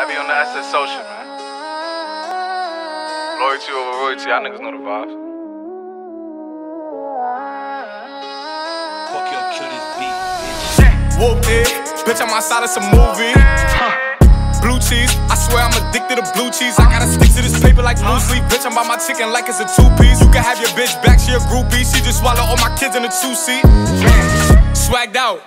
I be on the asset social, man. Loyalty over royalty, y'all niggas know the vibes. Fuck your kill this beat, bitch. Whooped it, bitch, I'm outside of some movie. Blue cheese, I swear I'm addicted to blue cheese. I gotta stick to this paper like blue sleep. Bitch, I'm by my chicken like it's a two piece. You can have your bitch back, she a groupie. She just swallow all my kids in a two seat. Swagged out.